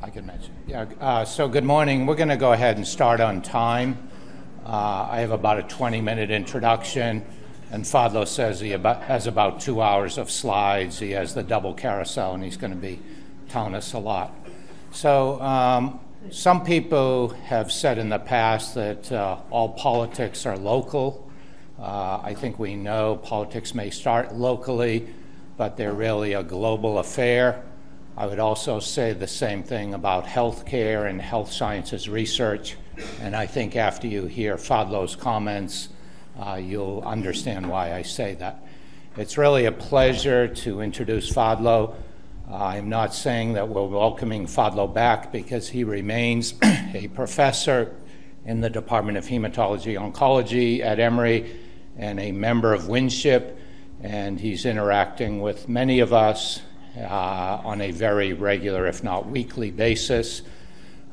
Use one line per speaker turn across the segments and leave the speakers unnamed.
I can mention. Yeah, uh, so good morning. We're going to go ahead and start on time. Uh, I have about a 20 minute introduction, and Fadlo says he about, has about two hours of slides. He has the double carousel, and he's going to be telling us a lot. So, um, some people have said in the past that uh, all politics are local. Uh, I think we know politics may start locally, but they're really a global affair. I would also say the same thing about healthcare and health sciences research. And I think after you hear Fadlo's comments, uh, you'll understand why I say that. It's really a pleasure to introduce Fadlo. Uh, I'm not saying that we're welcoming Fadlo back because he remains a professor in the Department of Hematology Oncology at Emory and a member of Winship, and he's interacting with many of us uh, on a very regular, if not weekly, basis.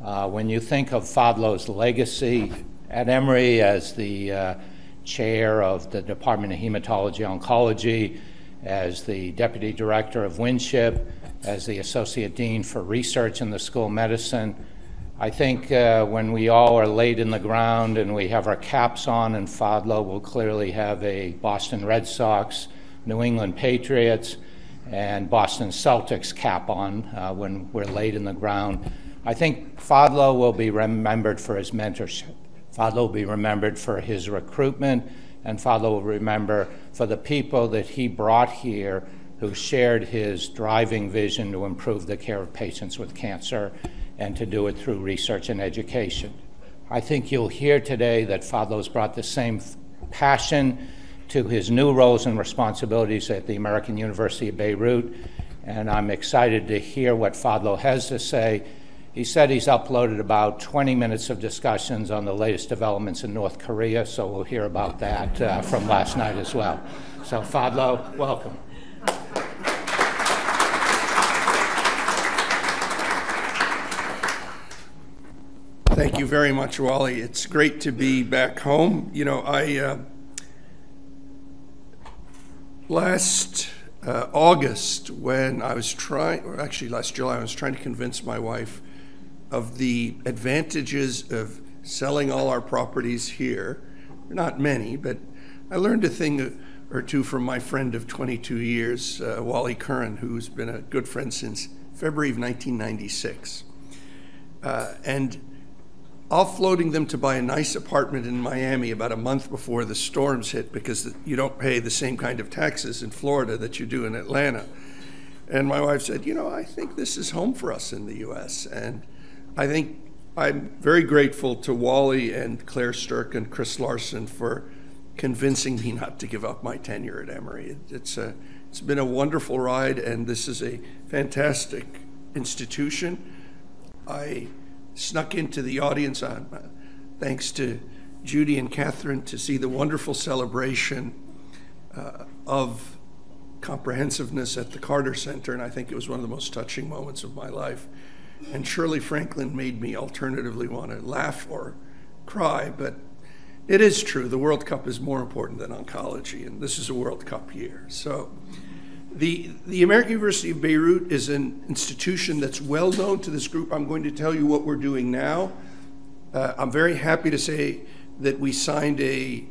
Uh, when you think of Fadlo's legacy at Emory as the uh, chair of the Department of Hematology Oncology, as the deputy director of Winship, as the associate dean for research in the School of Medicine, I think uh, when we all are laid in the ground and we have our caps on, and Fadlo will clearly have a Boston Red Sox, New England Patriots, and Boston Celtics cap on uh, when we're laid in the ground. I think Fadlo will be remembered for his mentorship. Fadlo will be remembered for his recruitment, and Fadlo will remember for the people that he brought here who shared his driving vision to improve the care of patients with cancer and to do it through research and education. I think you'll hear today that Fadlo's brought the same passion to his new roles and responsibilities at the American University of Beirut, and I'm excited to hear what Fadlo has to say. He said he's uploaded about 20 minutes of discussions on the latest developments in North Korea, so we'll hear about that uh, from last night as well. So, Fadlo, welcome.
Thank you very much, Wally. It's great to be back home. You know, I. Uh, Last uh, August, when I was trying, or actually last July, I was trying to convince my wife of the advantages of selling all our properties here. Not many, but I learned a thing or two from my friend of 22 years, uh, Wally Curran, who's been a good friend since February of 1996. Uh, and offloading them to buy a nice apartment in Miami about a month before the storms hit because you don't pay the same kind of taxes in Florida that you do in Atlanta. And my wife said, You know, I think this is home for us in the US. And I think I'm very grateful to Wally and Claire Sterk and Chris Larsen for convincing me not to give up my tenure at Emory. It's, a, it's been a wonderful ride, and this is a fantastic institution. I snuck into the audience on, uh, thanks to Judy and Catherine, to see the wonderful celebration uh, of comprehensiveness at the Carter Center, and I think it was one of the most touching moments of my life. And Shirley Franklin made me alternatively want to laugh or cry, but it is true. The World Cup is more important than oncology, and this is a World Cup year. So the, the American University of Beirut is an institution that's well known to this group. I'm going to tell you what we're doing now. Uh, I'm very happy to say that we signed a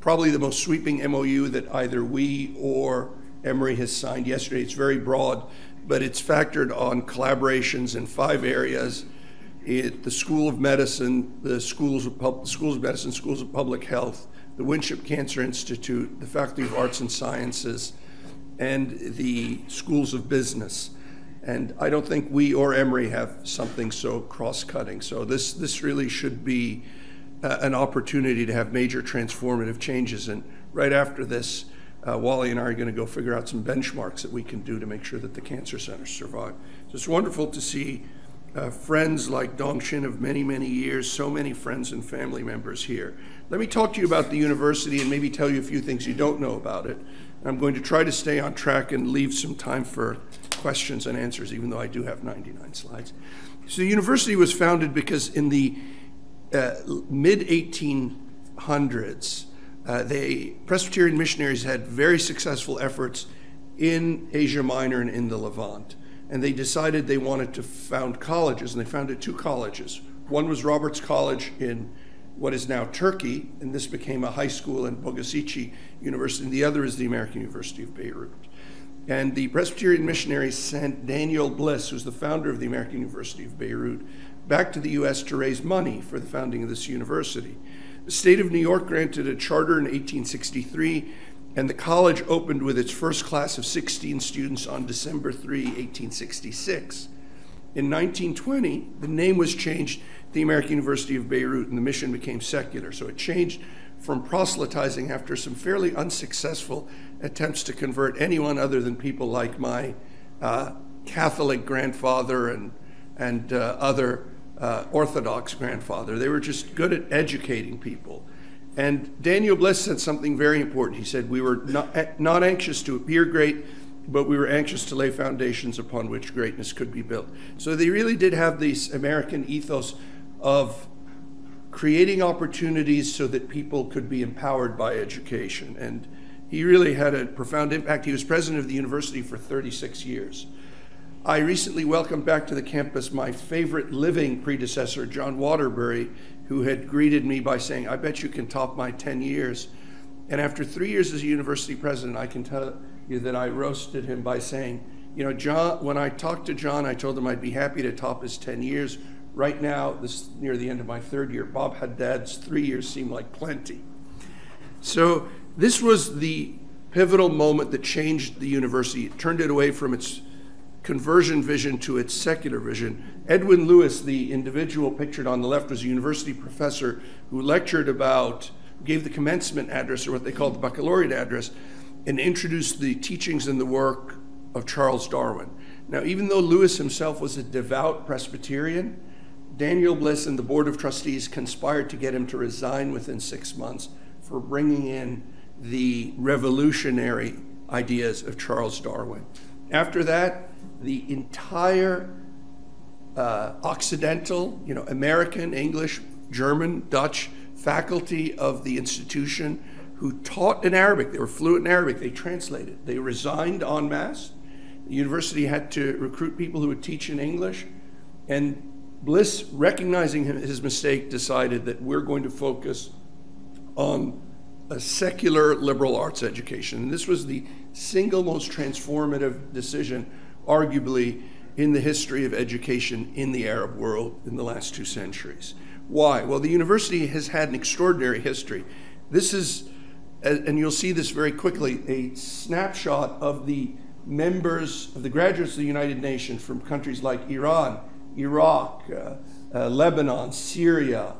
probably the most sweeping MOU that either we or Emory has signed yesterday. It's very broad, but it's factored on collaborations in five areas. It, the School of Medicine, the schools of, Pub, schools of Medicine, Schools of Public Health, the Winship Cancer Institute, the Faculty of Arts and Sciences, and the schools of business. And I don't think we or Emory have something so cross-cutting. So this this really should be uh, an opportunity to have major transformative changes. And right after this, uh, Wally and I are going to go figure out some benchmarks that we can do to make sure that the cancer centers survive. So it's wonderful to see uh, friends like Dong Shin of many, many years, so many friends and family members here. Let me talk to you about the university and maybe tell you a few things you don't know about it. I'm going to try to stay on track and leave some time for questions and answers, even though I do have 99 slides. So the university was founded because in the uh, mid 1800s, uh, they Presbyterian missionaries had very successful efforts in Asia Minor and in the Levant. And they decided they wanted to found colleges, and they founded two colleges. One was Roberts College in what is now Turkey, and this became a high school in Bogazici University, and the other is the American University of Beirut. And the Presbyterian missionaries sent Daniel Bliss, who's the founder of the American University of Beirut, back to the U.S. to raise money for the founding of this university. The state of New York granted a charter in 1863, and the college opened with its first class of 16 students on December 3, 1866. In 1920, the name was changed the American University of Beirut, and the mission became secular. So it changed from proselytizing after some fairly unsuccessful attempts to convert anyone other than people like my uh, Catholic grandfather and, and uh, other uh, Orthodox grandfather. They were just good at educating people. And Daniel Bliss said something very important. He said, We were not, not anxious to appear great, but we were anxious to lay foundations upon which greatness could be built. So they really did have this American ethos of creating opportunities so that people could be empowered by education. And he really had a profound impact. He was president of the university for 36 years. I recently welcomed back to the campus my favorite living predecessor, John Waterbury, who had greeted me by saying, I bet you can top my 10 years. And after three years as a university president, I can tell you that I roasted him by saying, you know, John, when I talked to John, I told him I'd be happy to top his 10 years. Right now, this near the end of my third year, Bob Haddad's three years seem like plenty. So this was the pivotal moment that changed the university, it turned it away from its conversion vision to its secular vision. Edwin Lewis, the individual pictured on the left, was a university professor who lectured about, gave the commencement address, or what they called the baccalaureate address, and introduced the teachings and the work of Charles Darwin. Now, even though Lewis himself was a devout Presbyterian, Daniel Bliss and the Board of Trustees conspired to get him to resign within six months for bringing in the revolutionary ideas of Charles Darwin. After that, the entire uh, Occidental, you know, American, English, German, Dutch faculty of the institution who taught in Arabic, they were fluent in Arabic, they translated. They resigned en masse. The university had to recruit people who would teach in English. And Bliss, recognizing his mistake, decided that we're going to focus on a secular liberal arts education. And this was the single most transformative decision, arguably, in the history of education in the Arab world in the last two centuries. Why? Well, the university has had an extraordinary history. This is, and you'll see this very quickly, a snapshot of the members of the graduates of the United Nations from countries like Iran, Iraq, uh, uh, Lebanon, Syria,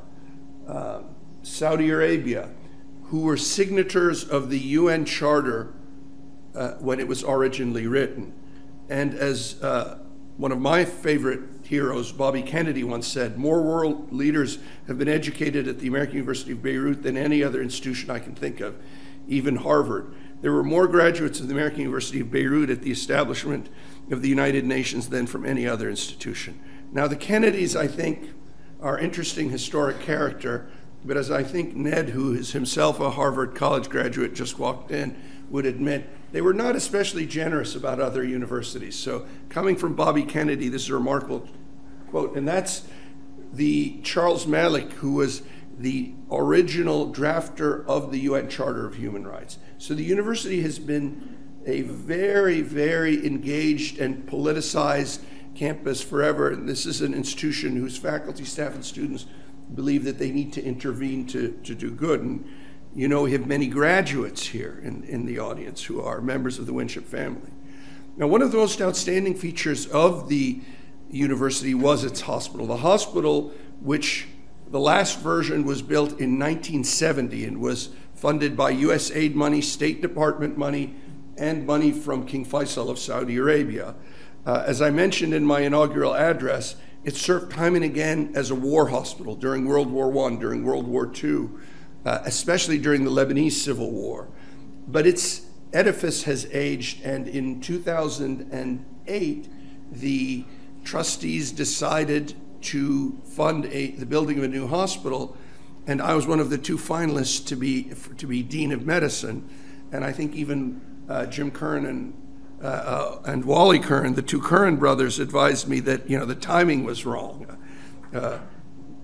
uh, Saudi Arabia, who were signators of the UN Charter when it was originally written. And as one of my favorite heroes, Bobby Kennedy, once said, more world leaders have been educated at the American University of Beirut than any other institution I can think of, even Harvard. There were more graduates of the American University of Beirut at the establishment of the United Nations than from any other institution. Now, the Kennedys, I think, are interesting historic character, but as I think Ned, who is himself a Harvard College graduate, just walked in, would admit, they were not especially generous about other universities. So, coming from Bobby Kennedy, this is a remarkable quote, and that's the Charles Malik, who was the original drafter of the UN Charter of Human Rights. So, the university has been a very, very engaged and politicized campus forever. And this is an institution whose faculty, staff, and students believe that they need to intervene to, to do good. And you know, we have many graduates here in, in the audience who are members of the Winship family. Now, one of the most outstanding features of the university was its hospital. The hospital, which the last version was built in 1970 and was funded by US aid money, State Department money, and money from King Faisal of Saudi Arabia. Uh, as I mentioned in my inaugural address, it served time and again as a war hospital during World War I, during World War II, uh, especially during the Lebanese Civil War. But its edifice has aged, and in 2008, the trustees decided to fund a, the building of a new hospital, and I was one of the two finalists to be, to be Dean of Medicine. And I think even uh, Jim Curran and uh, and Wally Curran, the two Curran brothers, advised me that you know the timing was wrong. Uh,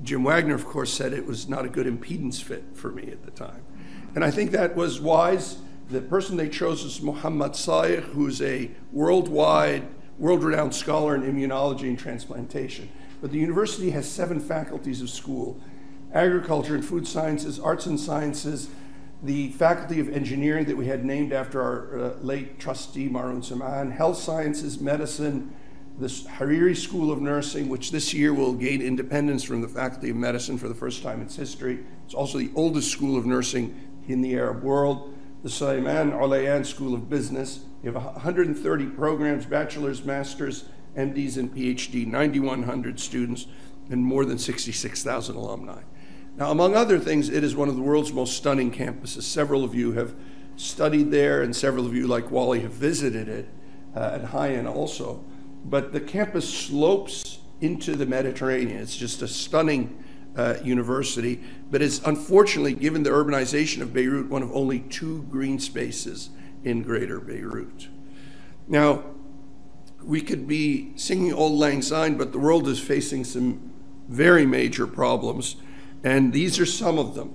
Jim Wagner, of course, said it was not a good impedance fit for me at the time, and I think that was wise. The person they chose is Muhammad Sayegh, who's a worldwide, world-renowned scholar in immunology and transplantation. But the university has seven faculties of school: agriculture and food sciences, arts and sciences, the Faculty of Engineering that we had named after our uh, late trustee Maroun Semaan, Health Sciences, Medicine, the Hariri School of Nursing, which this year will gain independence from the Faculty of Medicine for the first time in its history. It's also the oldest school of nursing in the Arab world. The Sulaiman Olayan School of Business. You have 130 programs, bachelor's, master's, MDs, and PhD, 9,100 students, and more than 66,000 alumni. Now, among other things, it is one of the world's most stunning campuses. Several of you have studied there, and several of you, like Wally, have visited it uh, at High also. But the campus slopes into the Mediterranean. It's just a stunning uh, university, but it's unfortunately, given the urbanization of Beirut, one of only two green spaces in greater Beirut. Now, we could be singing Auld Lang Syne, but the world is facing some very major problems. And these are some of them.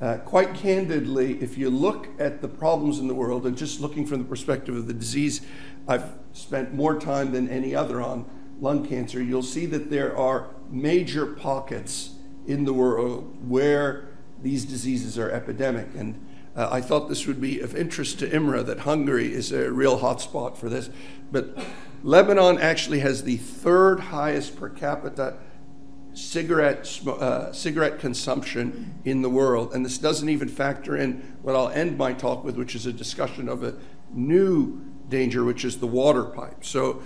Uh, quite candidly, if you look at the problems in the world and just looking from the perspective of the disease, I've spent more time than any other on lung cancer. You'll see that there are major pockets in the world where these diseases are epidemic. And uh, I thought this would be of interest to Imra that Hungary is a real hotspot for this. But Lebanon actually has the third highest per capita cigarette, uh, cigarette consumption in the world. And this doesn't even factor in what I'll end my talk with, which is a discussion of a new danger, which is the water pipe. So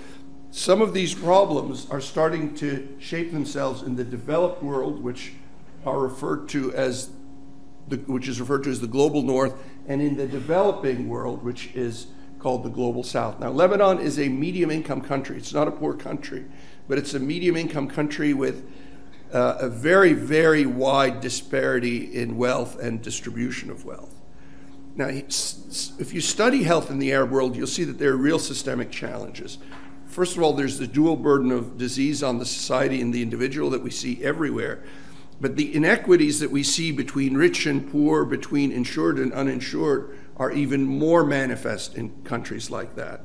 some of these problems are starting to shape themselves in the developed world, which are referred to as the, which is referred to as the global north, and in the developing world, which is called the global south. Now, Lebanon is a medium income country. It's not a poor country, but it's a medium income country with uh, a very, very wide disparity in wealth and distribution of wealth. Now, if you study health in the Arab world, you'll see that there are real systemic challenges. First of all, there's the dual burden of disease on the society and the individual that we see everywhere. But the inequities that we see between rich and poor, between insured and uninsured, are even more manifest in countries like that.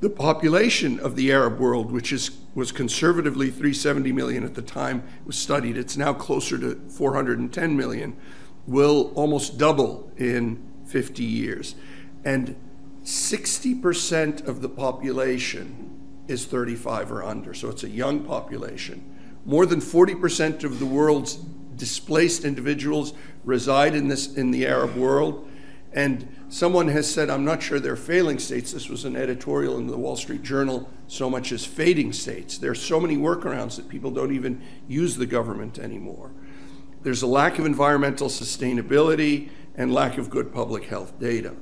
The population of the Arab world, which is, was conservatively 370 million at the time it was studied, it's now closer to 410 million, will almost double in 50 years. And 60% of the population is 35 or under, so it's a young population. More than 40% of the world's displaced individuals reside in, this, in the Arab world. And someone has said, I'm not sure they're failing states. This was an editorial in the Wall Street Journal, so much as fading states. There are so many workarounds that people don't even use the government anymore. There's a lack of environmental sustainability and lack of good public health data.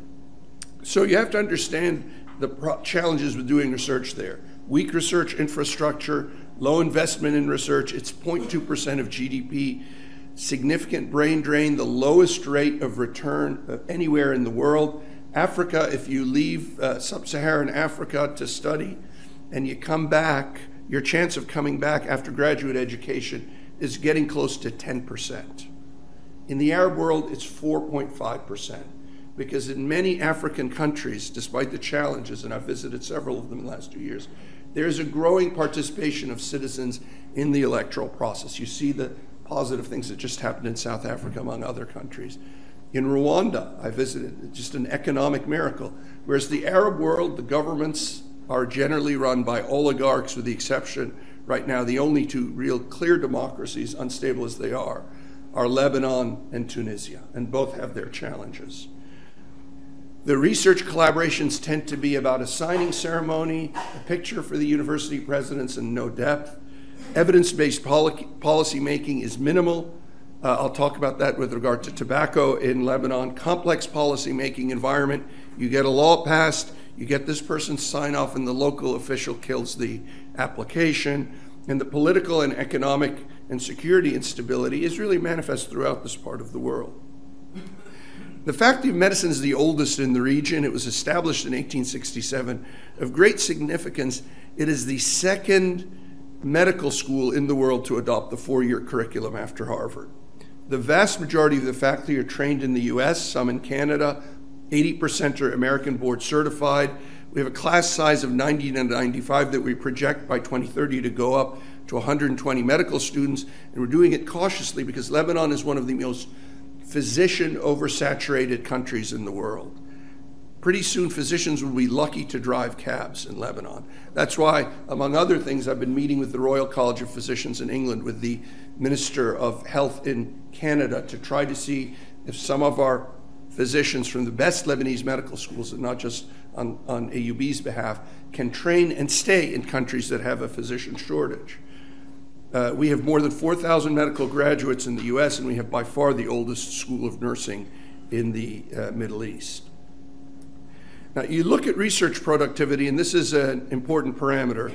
So you have to understand the challenges with doing research there. Weak research infrastructure, low investment in research, it's 0.2% of GDP significant brain drain, the lowest rate of return anywhere in the world. Africa, if you leave uh, sub Saharan Africa to study and you come back, your chance of coming back after graduate education is getting close to 10%. In the Arab world, it's 4.5%. Because in many African countries, despite the challenges, and I've visited several of them in the last two years, there's a growing participation of citizens in the electoral process. You see the positive things that just happened in South Africa, among other countries. In Rwanda, I visited, just an economic miracle. Whereas the Arab world, the governments are generally run by oligarchs, with the exception, right now, the only two real clear democracies, unstable as they are, are Lebanon and Tunisia, and both have their challenges. The research collaborations tend to be about a signing ceremony, a picture for the university presidents, and no depth. Evidence based policy making is minimal. Uh, I'll talk about that with regard to tobacco in Lebanon. Complex policy making environment. You get a law passed, you get this person's sign off, and the local official kills the application. And the political and economic and security instability is really manifest throughout this part of the world. The Faculty of Medicine is the oldest in the region. It was established in 1867. Of great significance, it is the second medical school in the world to adopt the four year curriculum after Harvard. The vast majority of the faculty are trained in the US, some in Canada. 80% are American board certified. We have a class size of 90 to 95 that we project by 2030 to go up to 120 medical students. And we're doing it cautiously because Lebanon is one of the most physician oversaturated countries in the world. Pretty soon, physicians will be lucky to drive cabs in Lebanon. That's why, among other things, I've been meeting with the Royal College of Physicians in England, with the Minister of Health in Canada, to try to see if some of our physicians from the best Lebanese medical schools, and not just on, on AUB's behalf, can train and stay in countries that have a physician shortage. Uh, we have more than 4,000 medical graduates in the US, and we have by far the oldest school of nursing in the uh, Middle East. Now, you look at research productivity, and this is an important parameter.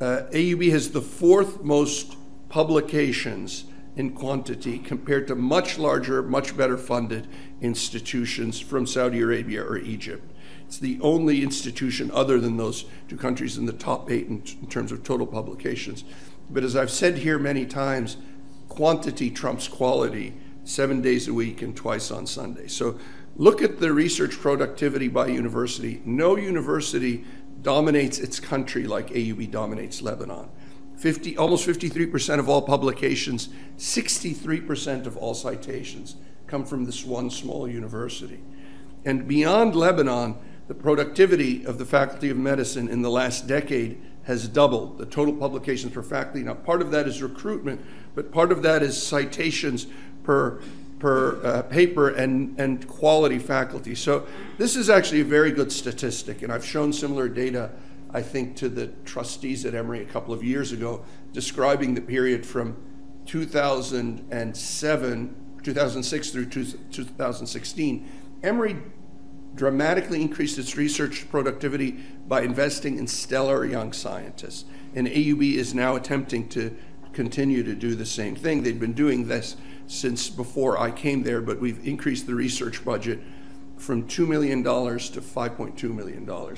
Uh, AUB has the fourth most publications in quantity compared to much larger, much better funded institutions from Saudi Arabia or Egypt. It's the only institution other than those two countries in the top eight in, in terms of total publications. But as I've said here many times, quantity trumps quality seven days a week and twice on Sunday. So Look at the research productivity by university. No university dominates its country like AUB dominates Lebanon. 50, almost 53% of all publications, 63% of all citations come from this one small university. And beyond Lebanon, the productivity of the Faculty of Medicine in the last decade has doubled. The total publications per faculty. Now, part of that is recruitment, but part of that is citations per per uh, paper and, and quality faculty. So this is actually a very good statistic, and I've shown similar data, I think, to the trustees at Emory a couple of years ago, describing the period from 2007, 2006 through 2016. Emory dramatically increased its research productivity by investing in stellar young scientists. And AUB is now attempting to continue to do the same thing. They've been doing this since before I came there, but we've increased the research budget from $2 million to $5.2 million.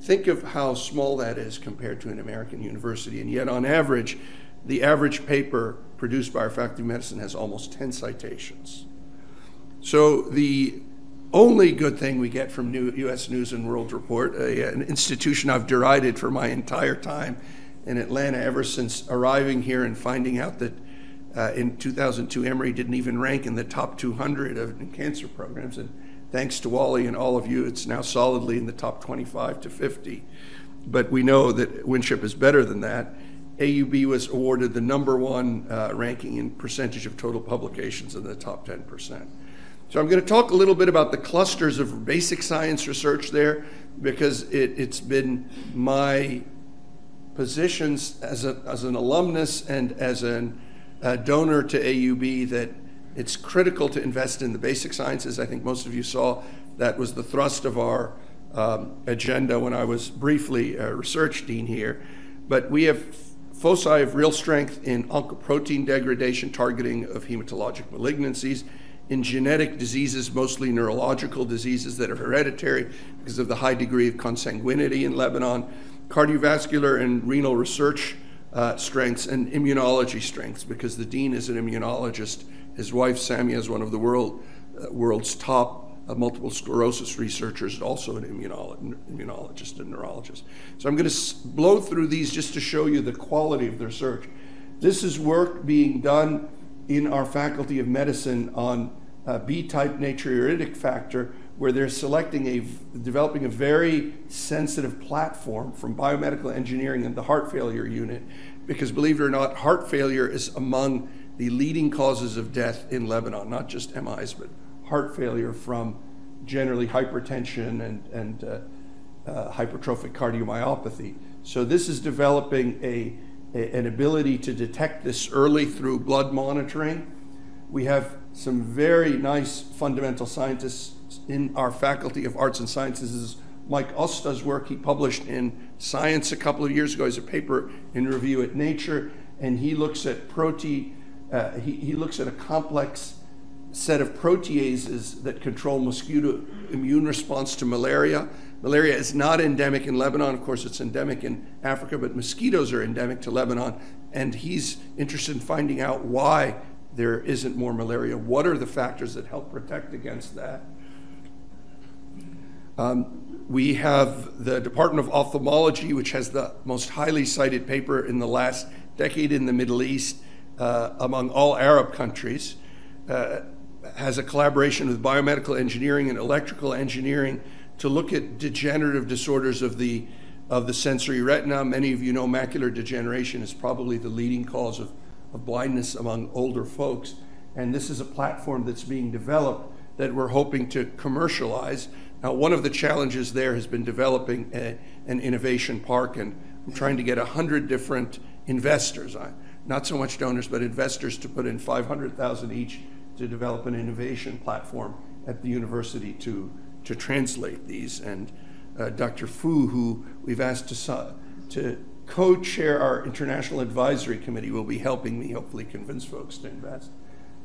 Think of how small that is compared to an American university, and yet on average, the average paper produced by our faculty of medicine has almost 10 citations. So the only good thing we get from New, U.S. News and World Report, a, an institution I've derided for my entire time in Atlanta ever since arriving here and finding out that uh, in 2002, Emory didn't even rank in the top 200 of cancer programs. And thanks to Wally and all of you, it's now solidly in the top 25 to 50. But we know that Winship is better than that. AUB was awarded the number one uh, ranking in percentage of total publications in the top 10%. So I'm going to talk a little bit about the clusters of basic science research there because it, has been my positions as, a, as an alumnus and as an uh, donor to AUB that it's critical to invest in the basic sciences. I think most of you saw that was the thrust of our um, agenda when I was briefly a research dean here. But we have foci of real strength in oncoprotein degradation targeting of hematologic malignancies, in genetic diseases, mostly neurological diseases that are hereditary because of the high degree of consanguinity in Lebanon, cardiovascular and renal research uh, strengths and immunology strengths because the dean is an immunologist. His wife, Samia, is one of the world, uh, world's top uh, multiple sclerosis researchers, also an immunolo- immunologist and neurologist. So I'm going to s- blow through these just to show you the quality of their research. This is work being done in our Faculty of Medicine on uh, B-type natriuretic factor, where they're selecting a, developing a very sensitive platform from biomedical engineering and the heart failure unit, because believe it or not, heart failure is among the leading causes of death in Lebanon, not just MIs, but heart failure from generally hypertension and, and uh, uh, hypertrophic cardiomyopathy. So this is developing a, a, an ability to detect this early through blood monitoring. We have some very nice fundamental scientists in our Faculty of Arts and Sciences is Mike Osta's work. He published in Science a couple of years ago as a paper in review at Nature, and he looks at protein. Uh, he, he looks at a complex set of proteases that control mosquito immune response to malaria. Malaria is not endemic in Lebanon. Of course, it's endemic in Africa, but mosquitoes are endemic to Lebanon. And he's interested in finding out why there isn't more malaria. What are the factors that help protect against that? Um, we have the Department of Ophthalmology, which has the most highly cited paper in the last decade in the Middle East uh, among all Arab countries. Uh, has a collaboration with biomedical engineering and electrical engineering to look at degenerative disorders of the of the sensory retina. Many of you know macular degeneration is probably the leading cause of, of blindness among older folks. And this is a platform that's being developed that we're hoping to commercialize. Now, one of the challenges there has been developing a, an innovation park, and I'm trying to get 100 different investors, not so much donors, but investors to put in 500,000 each to develop an innovation platform at the university to, to translate these. And uh, Dr. Fu, who we've asked to, to co chair our International Advisory Committee, will be helping me hopefully convince folks to invest.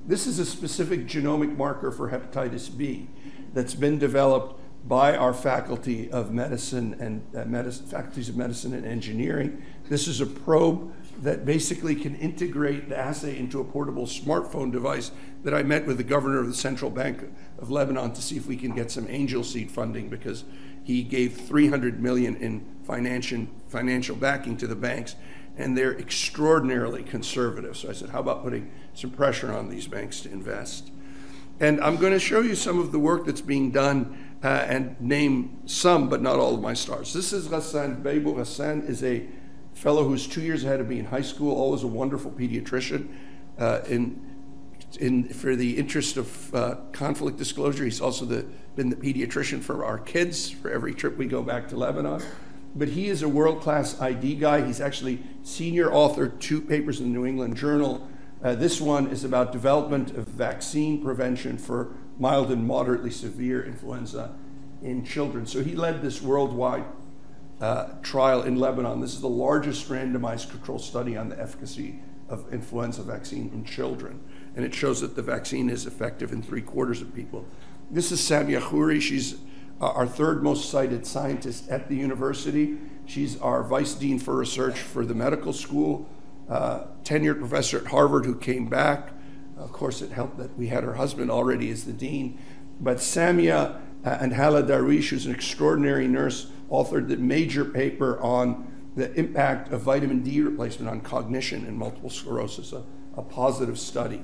This is a specific genomic marker for hepatitis B that's been developed by our faculty of medicine and uh, medicine, faculties of medicine and engineering. This is a probe that basically can integrate the assay into a portable smartphone device that I met with the governor of the Central Bank of Lebanon to see if we can get some angel seed funding because he gave 300 million in financial financial backing to the banks and they're extraordinarily conservative. So I said, how about putting some pressure on these banks to invest? And I'm going to show you some of the work that's being done uh, and name some, but not all of my stars. This is Ghassan Dbaibo. Ghassan is a fellow who's two years ahead of me in high school, always a wonderful pediatrician. Uh, in, in, for the interest of uh, conflict disclosure, he's also the, been the pediatrician for our kids for every trip we go back to Lebanon. But he is a world class ID guy. He's actually senior author two papers in the New England Journal. Uh, this one is about development of vaccine prevention for mild and moderately severe influenza in children. So he led this worldwide uh, trial in Lebanon. This is the largest randomized control study on the efficacy of influenza vaccine in children. And it shows that the vaccine is effective in three quarters of people. This is Samia Khoury. She's uh, our third most cited scientist at the university. She's our vice dean for research for the medical school, uh, tenured professor at Harvard who came back. Of course, it helped that we had her husband already as the dean. But Samia uh, and Hala Darwish, who's an extraordinary nurse, authored the major paper on the impact of vitamin D replacement on cognition in multiple sclerosis, a, a positive study.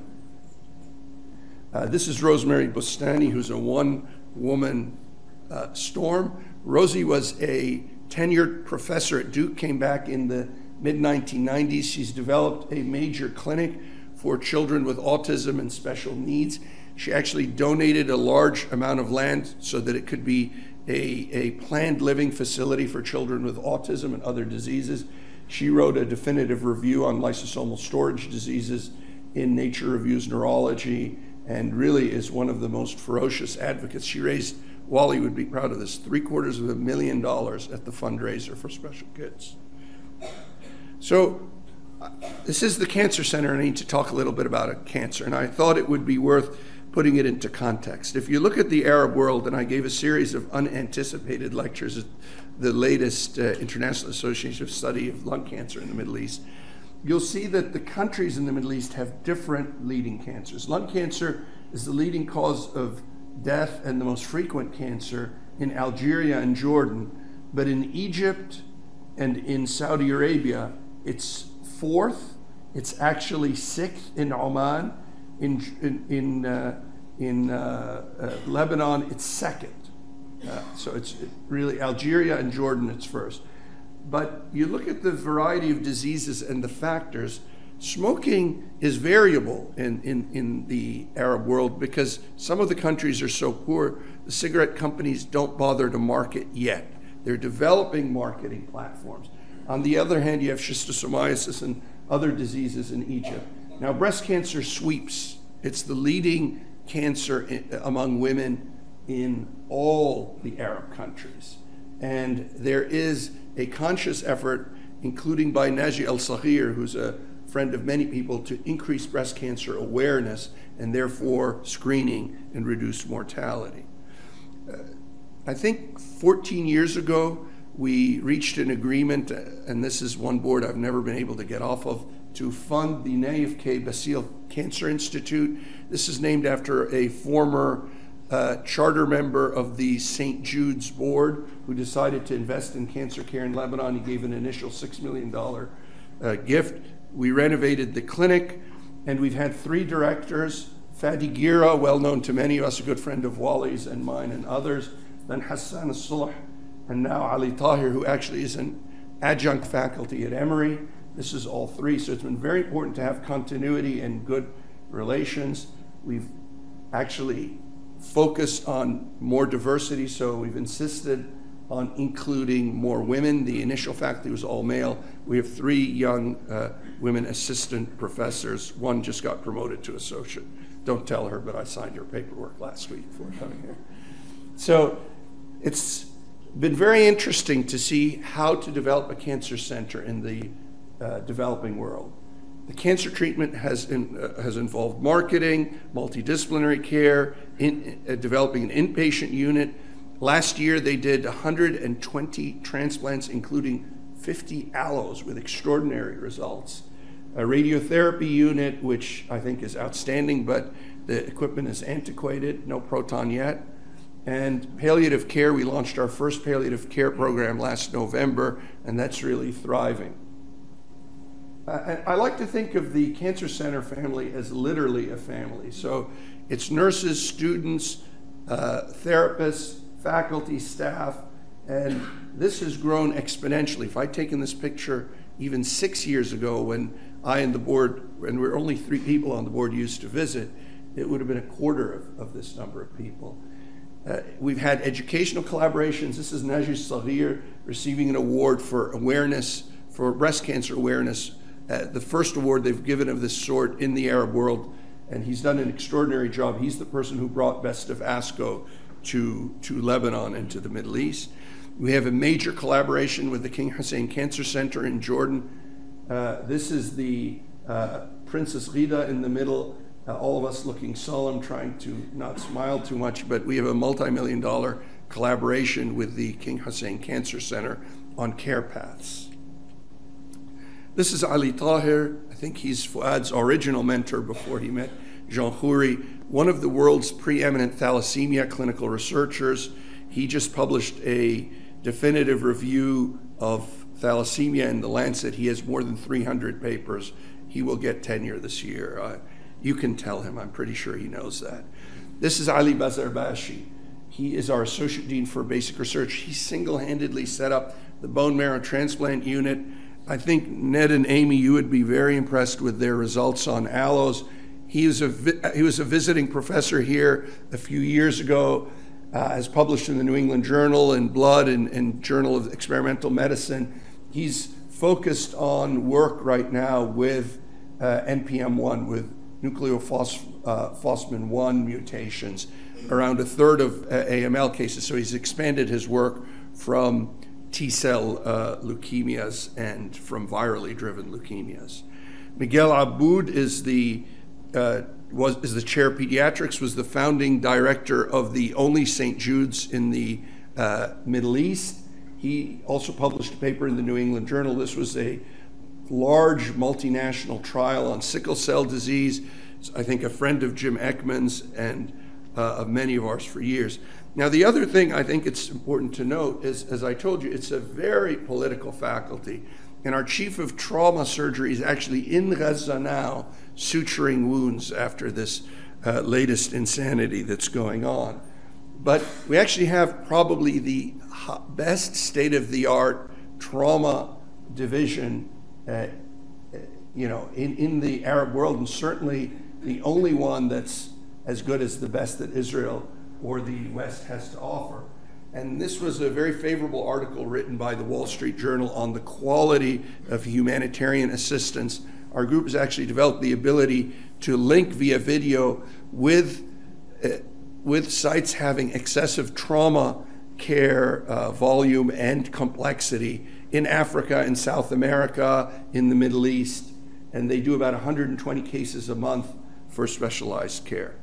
Uh, this is Rosemary Boustany, who's a one woman uh, storm. Rosie was a tenured professor at Duke, came back in the mid 1990s. She's developed a major clinic for children with autism and special needs. She actually donated a large amount of land so that it could be a, a planned living facility for children with autism and other diseases. She wrote a definitive review on lysosomal storage diseases in Nature Reviews Neurology and really is one of the most ferocious advocates. She raised, Wally would be proud of this, three quarters of a million dollars at the fundraiser for special kids. So, this is the Cancer Center, and I need to talk a little bit about a cancer. And I thought it would be worth putting it into context. If you look at the Arab world, and I gave a series of unanticipated lectures at the latest uh, International Association of Study of Lung Cancer in the Middle East, you'll see that the countries in the Middle East have different leading cancers. Lung cancer is the leading cause of death and the most frequent cancer in Algeria and Jordan, but in Egypt and in Saudi Arabia, it's fourth. It's actually sixth in Oman in, in, in, uh, in uh, uh, Lebanon, it's second. Uh, so it's really Algeria and Jordan, it's first. But you look at the variety of diseases and the factors, smoking is variable in, in, in the Arab world because some of the countries are so poor, the cigarette companies don't bother to market yet. They're developing marketing platforms. On the other hand, you have schistosomiasis and other diseases in Egypt. Now, breast cancer sweeps. It's the leading cancer in, among women in all the Arab countries. And there is a conscious effort, including by Naji Al Saghir, who's a friend of many people to increase breast cancer awareness and therefore screening and reduce mortality. Uh, I think 14 years ago, we reached an agreement, and this is one board I've never been able to get off of, to fund the Naef K. Basile Cancer Institute. This is named after a former uh, charter member of the St. Jude's board who decided to invest in cancer care in Lebanon. He gave an initial $6 million uh, gift. We renovated the clinic, and we've had three directors. Fadi Geara, well known to many of us, a good friend of Wally's and mine and others. Then Hassan Sulh, and now Ali Taher, who actually is an adjunct faculty at Emory. This is all three, so it's been very important to have continuity and good relations. We've actually focused on more diversity, so we've insisted on including more women. The initial faculty was all male. We have three young uh, women assistant professors. One just got promoted to associate. Don't tell her, but I signed her paperwork last week before coming here. So it's been very interesting to see how to develop a cancer center in the uh, developing world. The cancer treatment has, in, uh, has involved marketing, multidisciplinary care, in, uh, developing an inpatient unit. Last year, they did 120 transplants, including 50 allos with extraordinary results. A radiotherapy unit, which I think is outstanding, but the equipment is antiquated, no proton yet. And palliative care, we launched our first palliative care program last November, and that's really thriving. Uh, I like to think of the Cancer Center family as literally a family. So it's nurses, students, uh, therapists, faculty, staff, and this has grown exponentially. If I'd taken this picture even six years ago when I and the board, and we are only three people on the board used to visit, it would have been a quarter of, of this number of people. Uh, we've had educational collaborations. This is Najis Saghir receiving an award for awareness, for breast cancer awareness, uh, the first award they've given of this sort in the Arab world. And he's done an extraordinary job. He's the person who brought Best of ASCO to, to Lebanon and to the Middle East. We have a major collaboration with the King Hussein Cancer Center in Jordan. Uh, this is the uh, Princess Rida in the middle uh, all of us looking solemn, trying to not smile too much, but we have a multi million dollar collaboration with the King Hussein Cancer Center on care paths. This is Ali Taher. I think he's Fuad's original mentor before he met Jean Khoury, one of the world's preeminent thalassemia clinical researchers. He just published a definitive review of thalassemia in The Lancet. He has more than 300 papers. He will get tenure this year. Uh, you can tell him. I'm pretty sure he knows that. This is Ali Bazarbachi. He is our Associate Dean for Basic Research. He single handedly set up the bone marrow transplant unit. I think Ned and Amy, you would be very impressed with their results on allos. He was a, he was a visiting professor here a few years ago, uh, as published in the New England Journal and Blood and, and Journal of Experimental Medicine. He's focused on work right now with uh, NPM1, with nucleophosmin 1 mutations, around a third of AML cases. So he's expanded his work from T cell uh, leukemias and from virally driven leukemias. Miguel Abboud is the uh, was is the chair of pediatrics, was the founding director of the only St. Jude's in the uh, Middle East. He also published a paper in the New England Journal. This was a large multinational trial on sickle cell disease. It's, I think a friend of Jim Eckman's and uh, of many of ours for years. Now, the other thing I think it's important to note is, as I told you, it's a very political faculty. And our chief of trauma surgery is actually in Gaza now, suturing wounds after this uh, latest insanity that's going on. But we actually have probably the best state of the art trauma division uh, you know, in, in the Arab world, and certainly the only one that's as good as the best that Israel or the West has to offer. And this was a very favorable article written by the Wall Street Journal on the quality of humanitarian assistance. Our group has actually developed the ability to link via video with, uh, with sites having excessive trauma care uh, volume and complexity in Africa, in South America, in the Middle East. and they do about 120 cases a month for specialized care.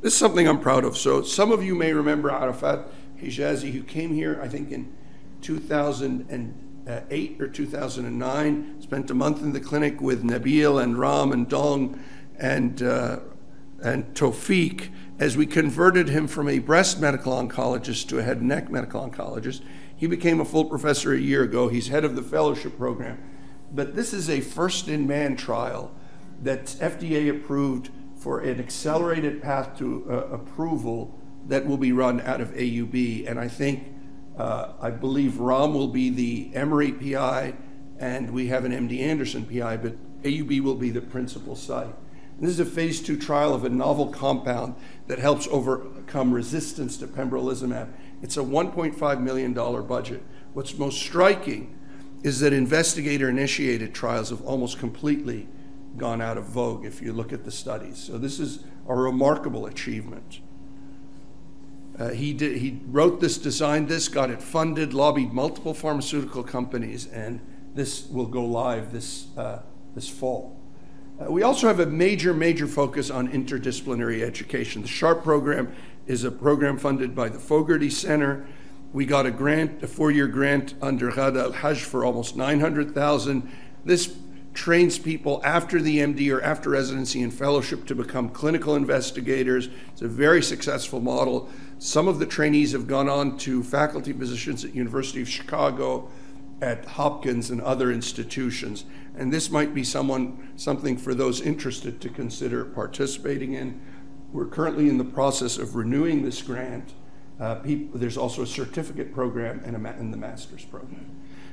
This is something I'm proud of. So some of you may remember Arafat Hijazi, who came here, I think, in 2008 or 2009, spent a month in the clinic with Nabil and Ram and Dong and, uh, and Tofik as we converted him from a breast medical oncologist to a head and neck medical oncologist. He became a full professor a year ago. He's head of the fellowship program. But this is a first in man trial that's FDA approved for an accelerated path to uh, approval that will be run out of AUB. And I think, uh, I believe Ram will be the Emory PI, and we have an MD Anderson PI, but AUB will be the principal site. And this is a phase two trial of a novel compound that helps overcome resistance to pembrolizumab. It's a $1.5 million budget. What's most striking is that investigator initiated trials have almost completely gone out of vogue if you look at the studies. So this is a remarkable achievement. Uh, he, did, he wrote this, designed this, got it funded, lobbied multiple pharmaceutical companies, and this will go live this, uh, this fall. Uh, we also have a major, major focus on interdisciplinary education. The SHARP program is a program funded by the Fogarty Center. We got a grant, a four-year grant under Ghada al-Hajj for almost 900,000. This trains people after the MD or after residency and fellowship to become clinical investigators. It's a very successful model. Some of the trainees have gone on to faculty positions at University of Chicago, at Hopkins and other institutions. And this might be someone, something for those interested to consider participating in. We're currently in the process of renewing this grant. Uh, people, there's also a certificate program and, a, and the master's program.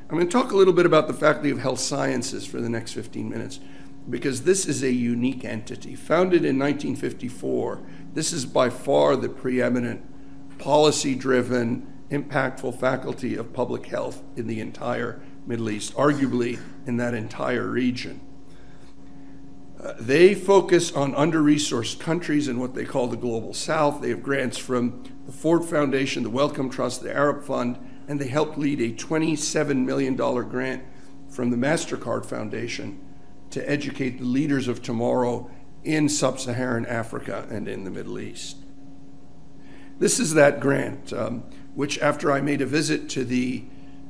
I'm going to talk a little bit about the Faculty of Health Sciences for the next 15 minutes because this is a unique entity. Founded in 1954, this is by far the preeminent policy driven impactful faculty of public health in the entire Middle East, arguably in that entire region. Uh, they focus on under resourced countries in what they call the Global South. They have grants from the Ford Foundation, the Wellcome Trust, the Arab Fund, and they helped lead a $27 million grant from the MasterCard Foundation to educate the leaders of tomorrow in sub Saharan Africa and in the Middle East. This is that grant. Um, which, after I made a visit to the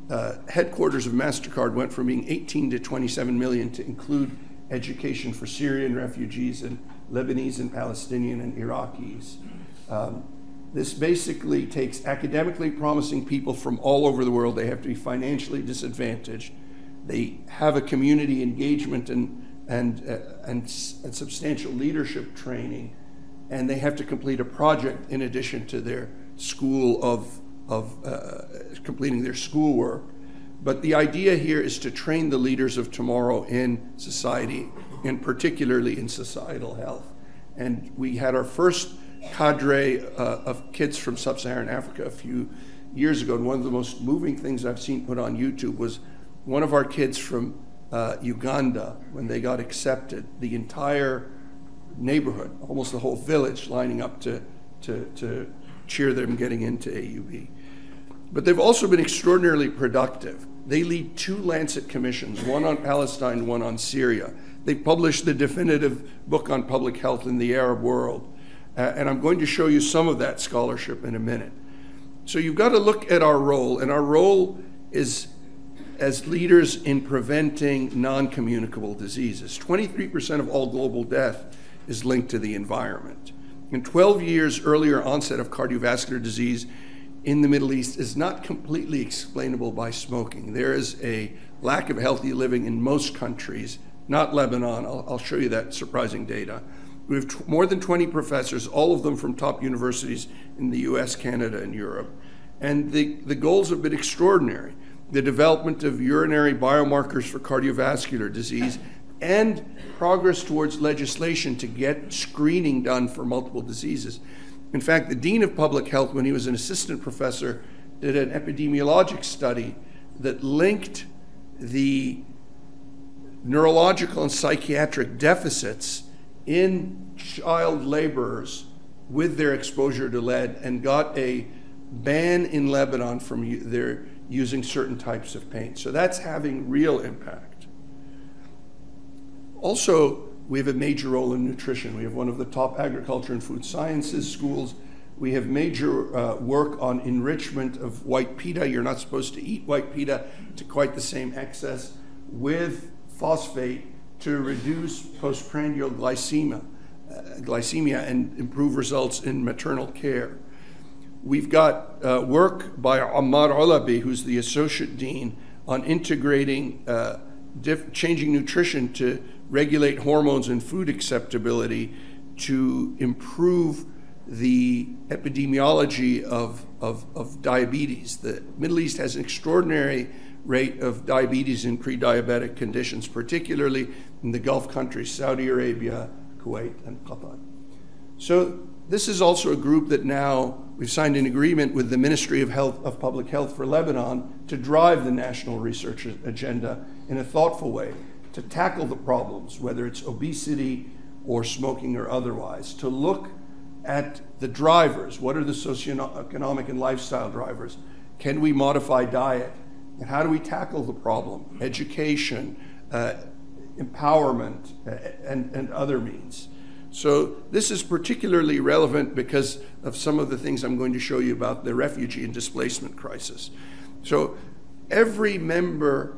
uh, headquarters of MasterCard, went from being 18 to 27 million to include education for Syrian refugees and Lebanese and Palestinian and Iraqis. Um, this basically takes academically promising people from all over the world. They have to be financially disadvantaged. They have a community engagement and, and, uh, and, and substantial leadership training, and they have to complete a project in addition to their school of of uh, completing their schoolwork. But the idea here is to train the leaders of tomorrow in society, and particularly in societal health. And we had our first cadre uh, of kids from sub Saharan Africa a few years ago. And one of the most moving things I've seen put on YouTube was one of our kids from uh, Uganda, when they got accepted, the entire neighborhood, almost the whole village, lining up to, to, to cheer them getting into AUB. But they've also been extraordinarily productive. They lead two Lancet commissions, one on Palestine, one on Syria. They published the definitive book on public health in the Arab world. Uh, and I'm going to show you some of that scholarship in a minute. So you've got to look at our role, and our role is as leaders in preventing non communicable diseases. 23% of all global death is linked to the environment. In 12 years earlier onset of cardiovascular disease in the Middle East is not completely explainable by smoking. There is a lack of healthy living in most countries, not Lebanon. I'll, I'll show you that surprising data. We have t- more than 20 professors, all of them from top universities in the US, Canada, and Europe. And the, the goals have been extraordinary. The development of urinary biomarkers for cardiovascular disease and progress towards legislation to get screening done for multiple diseases. In fact, the Dean of Public Health, when he was an assistant professor, did an epidemiologic study that linked the neurological and psychiatric deficits in child laborers with their exposure to lead and got a ban in Lebanon from their using certain types of paint. So that's having real impact. Also, we have a major role in nutrition. We have one of the top agriculture and food sciences schools. We have major uh, work on enrichment of white pita. You're not supposed to eat white pita to quite the same excess with phosphate to reduce postprandial glycemia, uh, glycemia and improve results in maternal care. We've got uh, work by Ammar Olabi, who's the associate dean, on integrating uh, changing nutrition to regulate hormones and food acceptability to improve the epidemiology of, of, of diabetes. The Middle East has an extraordinary rate of diabetes in pre diabetic conditions, particularly in the Gulf countries, Saudi Arabia, Kuwait, and Qatar. So, this is also a group that now we've signed an agreement with the Ministry of Health of Public Health for Lebanon to drive the national research agenda in a thoughtful way to tackle the problems, whether it's obesity or smoking or otherwise, to look at the drivers. What are the socioeconomic and lifestyle drivers? Can we modify diet? And how do we tackle the problem? Education, uh, empowerment, uh, and, and other means. So, this is particularly relevant because of some of the things I'm going to show you about the refugee and displacement crisis. So, every member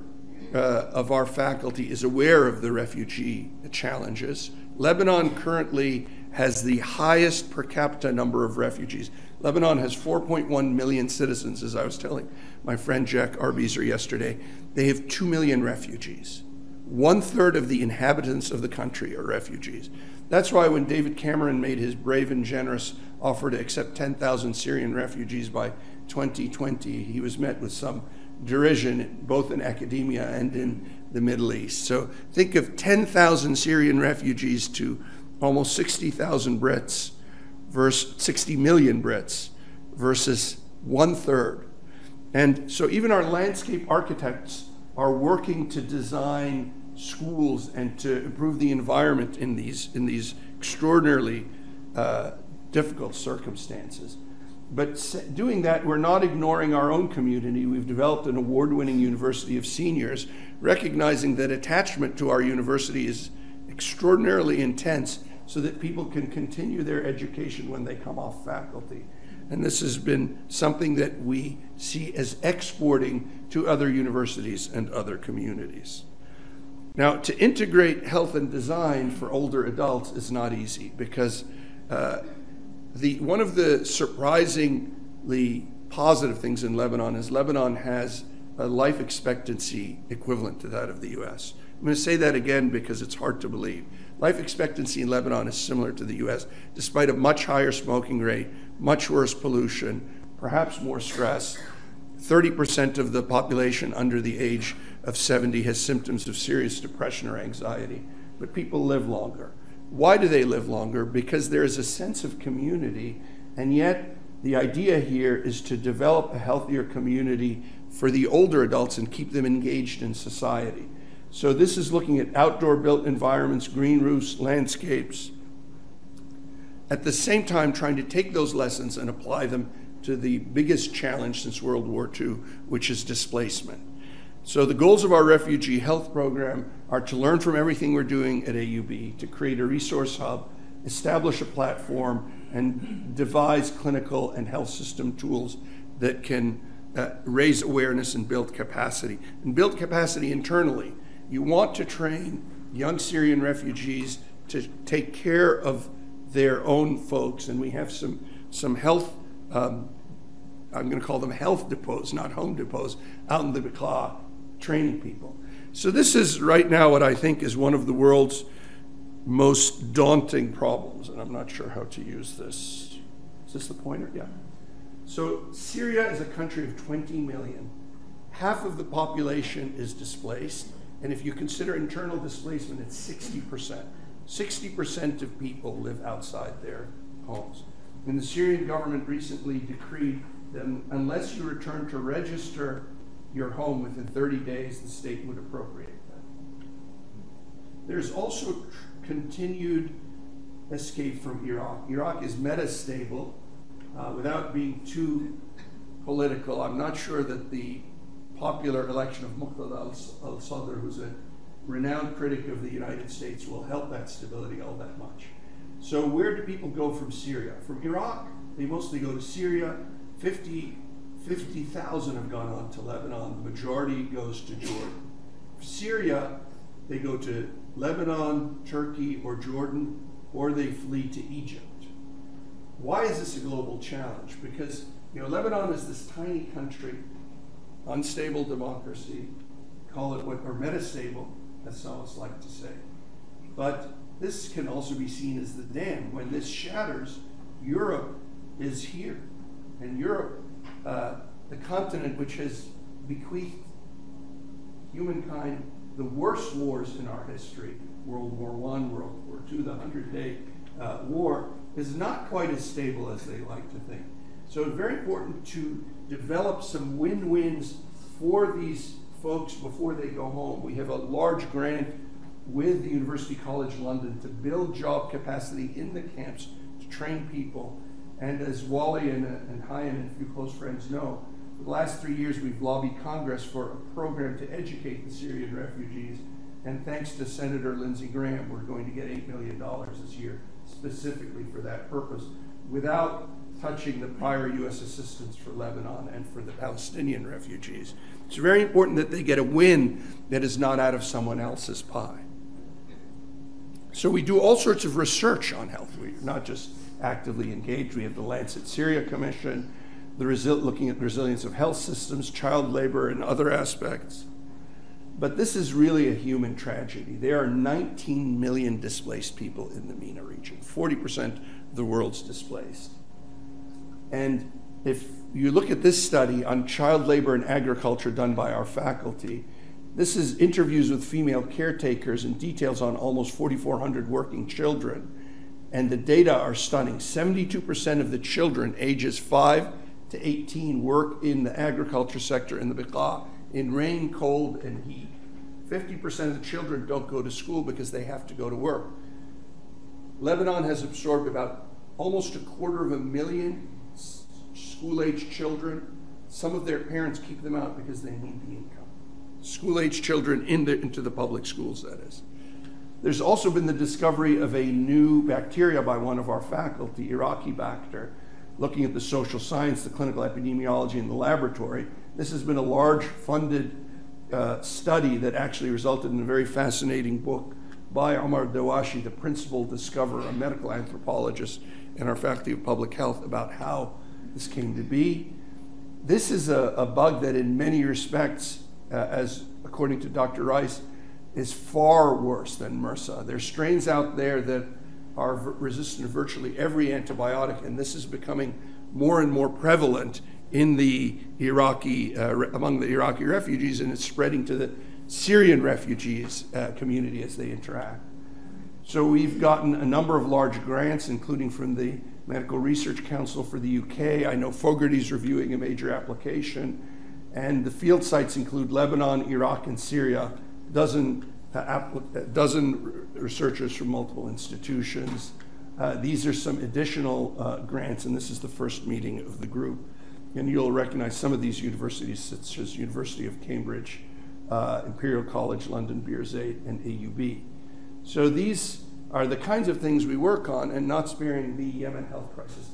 uh, of our faculty is aware of the refugee challenges. Lebanon currently has the highest per capita number of refugees. Lebanon has 4.1 million citizens, as I was telling my friend Jack Arbiser yesterday. They have 2 million refugees. One third of the inhabitants of the country are refugees. That's why when David Cameron made his brave and generous offer to accept 10,000 Syrian refugees by 2020, he was met with some derision both in academia and in the Middle East. So think of 10,000 Syrian refugees to almost 60,000 Brits versus 60 million Brits versus one third. And so even our landscape architects are working to design schools and to improve the environment in these, in these extraordinarily uh, difficult circumstances. But doing that, we're not ignoring our own community. We've developed an award winning university of seniors, recognizing that attachment to our university is extraordinarily intense so that people can continue their education when they come off faculty. And this has been something that we see as exporting to other universities and other communities. Now, to integrate health and design for older adults is not easy because uh, the, one of the surprisingly positive things in Lebanon is Lebanon has a life expectancy equivalent to that of the US. I'm going to say that again because it's hard to believe. Life expectancy in Lebanon is similar to the US, despite a much higher smoking rate, much worse pollution, perhaps more stress. 30% of the population under the age of 70 has symptoms of serious depression or anxiety, but people live longer. Why do they live longer? Because there is a sense of community, and yet the idea here is to develop a healthier community for the older adults and keep them engaged in society. So, this is looking at outdoor built environments, green roofs, landscapes. At the same time, trying to take those lessons and apply them to the biggest challenge since World War II, which is displacement. So, the goals of our refugee health program are to learn from everything we're doing at AUB, to create a resource hub, establish a platform, and devise clinical and health system tools that can uh, raise awareness and build capacity. And build capacity internally. You want to train young Syrian refugees to take care of their own folks, and we have some, some health. Um, I'm going to call them health depots, not home depots, out in the Bekaa training people. So, this is right now what I think is one of the world's most daunting problems, and I'm not sure how to use this. Is this the pointer? Yeah. So, Syria is a country of 20 million. Half of the population is displaced, and if you consider internal displacement, it's 60%. 60% of people live outside their homes. And the Syrian government recently decreed that unless you return to register your home within 30 days, the state would appropriate that. There's also continued escape from Iraq. Iraq is metastable uh, without being too political. I'm not sure that the popular election of Muqtada al Sadr, who's a renowned critic of the United States, will help that stability all that much. So, where do people go from Syria? From Iraq, they mostly go to Syria. 50 50,000 have gone on to Lebanon. The majority goes to Jordan. Syria, they go to Lebanon, Turkey, or Jordan, or they flee to Egypt. Why is this a global challenge? Because you know Lebanon is this tiny country, unstable democracy, call it what or metastable, as us like to say. But this can also be seen as the dam. When this shatters, Europe is here, and Europe uh, the continent which has bequeathed humankind the worst wars in our history World War I, World War II, the Hundred Day uh, War is not quite as stable as they like to think. So it's very important to develop some win wins for these folks before they go home. We have a large grant with the University College London to build job capacity in the camps to train people and as Wally and, and and a few close friends know, the last three years we've lobbied Congress for a program to educate the Syrian refugees. And thanks to Senator Lindsey Graham, we're going to get $8 million this year specifically for that purpose without touching the prior U.S. assistance for Lebanon and for the Palestinian refugees. It's very important that they get a win that is not out of someone else's pie. So we do all sorts of research on health. We're not just actively engaged. We have the Lancet Syria Commission, the looking at the resilience of health systems, child labor, and other aspects. But this is really a human tragedy. There are 19 million displaced people in the MENA region, 40% of the world's displaced. And if you look at this study on child labor and agriculture done by our faculty, this is interviews with female caretakers and details on almost 4,400 working children and the data are stunning. 72% of the children ages 5 to 18 work in the agriculture sector in the Beqa in rain, cold, and heat. 50% of the children don't go to school because they have to go to work. Lebanon has absorbed about almost a quarter of a million school age children. Some of their parents keep them out because they need the income. School age children in the, into the public schools, that is. There's also been the discovery of a new bacteria by one of our faculty, Iraqibacter, looking at the social science, the clinical epidemiology in the laboratory. This has been a large funded uh, study that actually resulted in a very fascinating book by Omar Dewachi, the principal discoverer, a medical anthropologist in our Faculty of Public Health, about how this came to be. This is a, a bug that, in many respects, uh, as according to Dr. Rice, is far worse than MRSA. There's strains out there that are resistant to virtually every antibiotic, and this is becoming more and more prevalent in the Iraqi uh, among the Iraqi refugees, and it's spreading to the Syrian refugees uh, community as they interact. So we've gotten a number of large grants, including from the Medical Research Council for the UK. I know Fogarty's reviewing a major application, and the field sites include Lebanon, Iraq, and Syria dozen, uh, dozen researchers from multiple institutions. Uh, these are some additional uh, grants, and this is the first meeting of the group. And you'll recognize some of these universities, such as University of Cambridge, Imperial College London, Birzeit, and AUB. So these are the kinds of things we work on, and not sparing the Yemen health crisis.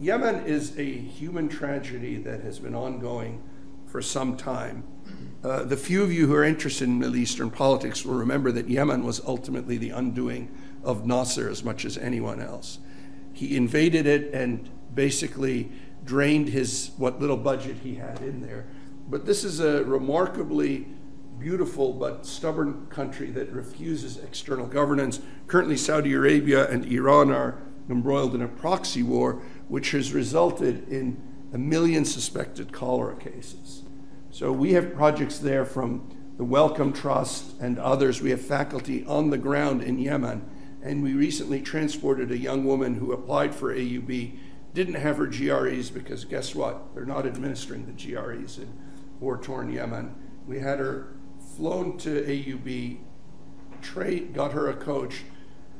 Yemen is a human tragedy that has been ongoing for some time. Uh, the few of you who are interested in Middle Eastern politics will remember that Yemen was ultimately the undoing of Nasser as much as anyone else. He invaded it and basically drained his what little budget he had in there. But this is a remarkably beautiful but stubborn country that refuses external governance. Currently, Saudi Arabia and Iran are embroiled in a proxy war, which has resulted in a million suspected cholera cases. So we have projects there from the Wellcome Trust and others. We have faculty on the ground in Yemen. And we recently transported a young woman who applied for AUB, didn't have her GREs because guess what? They're not administering the GREs in war torn Yemen. We had her flown to AUB, tra- got her a coach,